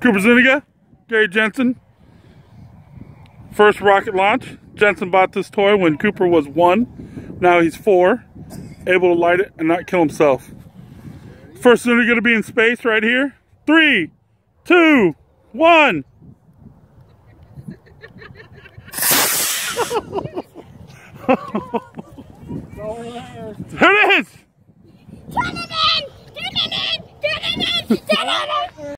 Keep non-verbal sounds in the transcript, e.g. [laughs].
Kooper Zuniga, Gary Jensen. First rocket launch. Jensen bought this toy when Kooper was one. Now he's four. Able to light it and not kill himself. First Zuniga to be in space right here. Three, two, one. [laughs] Here it is! Turn it in! Turn it in! Turn it in! Turn it in!